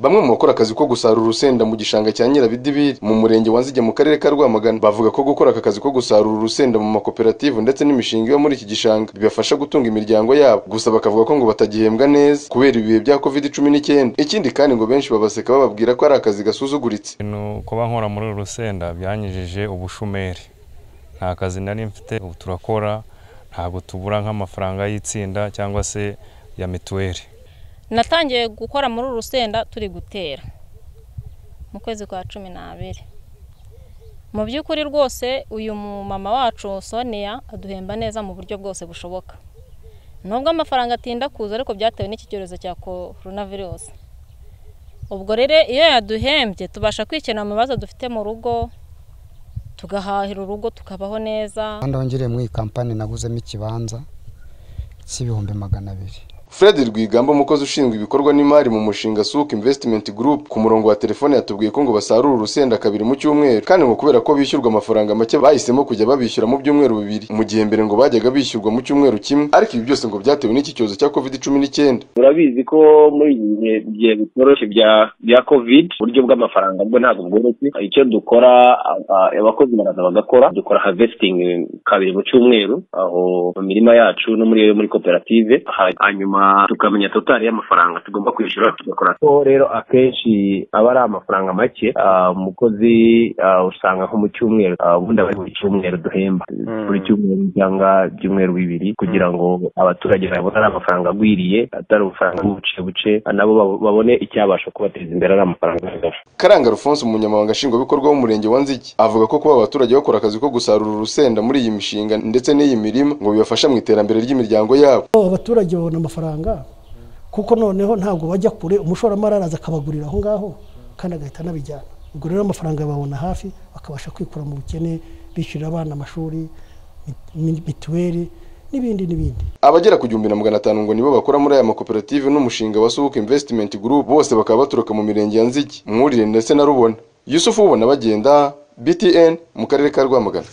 bamwe mu bakora akazi ko gusarura urusenda mu gishanga cya nyirabidibiri mu murenge wa nzige mu karere ka rwamagana bavuga ko gukora aka kazi ko gusarura urusenda mu makoperative ndetse n'imishinga yo muri iki gishanga bibafasha gutunga imiryango yabo. Gusa bakavuga ko ngo batagihembwa neza kubera ibihe bya covid cumi n'icyenda. Ikindi kandi ngo benshi babaseka bababwira ko ari akazi gasuzuguritse. Kuba nkora muri rusenda byanyujije ubushomeri. Nta kazi nari mfite ubu turakora ntabwo tubura nk'amafaranga y'itsinda cyangwa se ya mituweli. Natangiye gukora muri uru rusenda turi gutera mu kwezi kwa cumi n'abiri. Mu by'ukuri rwose uyu mumama wacu sonia aduhemba neza mu buryo bwose bushoboka. Nubwo amafaranga atinda kuza ariko byatewe n'iki cyorezo cya korona virusi ubwo rero iyo yaduhembye tubasha kwikenera mu bibazo dufite mu rugo tugahahira urugo tukabaho neza. Hano wongereye muri iyi kampani naguzemo ikibanza cy'ibihumbi magana abiri. Fred Rwigamba umukozi ushinzwe ibikorwa n'imari mu mushinga Suk Investment Group ku murongo wa telefone yatubwiye ko ngo basarura urusenda kabiri mu cyumweru. Kandi ngo kubera ko bishyurwa amafaranga make bahisemo kujya babishyura mu byumweru bibiri. Mu gihe mbere ngo bajyaga bishyurwa mu cyumweru kimwe. Ariko ibi byose ngo byatewe n'iki cyorezo cya covid cumi n'icyenda. Urabizi ko muri ibi bihe bigiye bitoroshye bya covid uburyo bw'amafaranga bwo ntabwo bworoshye. Icyo dukora abakozi baraza bagakora. Dukora harvesting kabiri mu cyumweru aho mu mirima yacu no muri muri koperative hanyuma tukamenya totali y'amafaranga tugomba kwishyura tugakora. Ko rero akenshi aba ari amafaranga make umukozi usanga nko mu cyumweru ubundi aba ari buri cyumweru duhemba buri cyumweru cyangwa ibyumweru bibiri kugira ngo abaturage babone ari amafaranga agwiriye atari amafaranga buce buce nabo babone icyabasha kubateza imbere ari amafaranga karanga alphonse umunyamabanga nshingwabikorwa w'umurenge wa nziki. Avuga ko kuba abaturage bakora akazi ko gusarura urusenda muri iyi mishinga ndetse n'iyi mirima ngo bibafasha mu iterambere ry'imiryango yabo. Abaturage babona amafaranga kuko noneho ntabwo bajya kure umushoramari araza akabagurira aho ngaho kandi agahita anabijyana. Ubwo rero amafaranga babona hafi bakabasha kwikura mu bukene bishyurira abana amashuri mituweli n'ibindi n'ibindi. Abagera ku gihumbi na magana atanu ngo nibo bakora muri aya makoperative n'umushinga wa Subuka Investment Group bose bakaba baturuka mu mirenge ya Nziki Mwurire ndetse na Rubona. Yusufu ubona bagenda BTN mu karere ka Rwamagana.